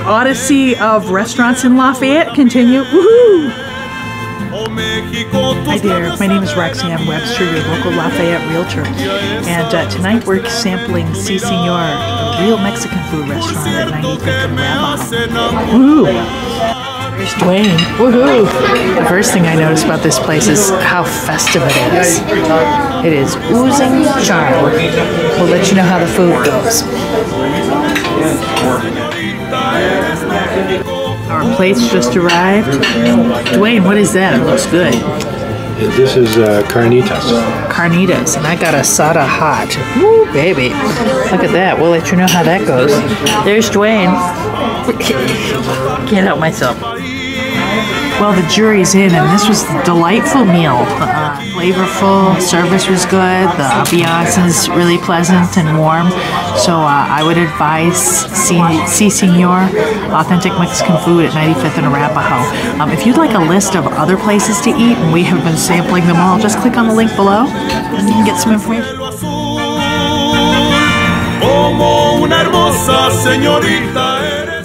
odyssey of restaurants in Lafayette continue. Woohoo! Hi there, my name is Roxane Webster, your local Lafayette realtor. And uh, tonight we're sampling Si Senor, a real Mexican food restaurant at 95th and Arapahoe. Woo! There's Dwayne. Woohoo! The first thing I notice about this place is how festive it is. It is oozing charm. We'll let you know how the food goes. Our plates just arrived. Dwayne, what is that? It looks good. This is uh, carnitas. Carnitas, and I got asada hot. Woo, baby. Look at that. We'll let you know how that goes. There's Dwayne. Can't help myself. Well, the jury's in, and this was a delightful meal. Uh, flavorful, service was good, the ambiance is really pleasant and warm. So uh, I would advise Si, si Senor Authentic Mexican Food at 95th and Arapahoe. Um, if you'd like a list of other places to eat, and we have been sampling them all, just click on the link below and you can get some information. Como una hermosa señorita eres.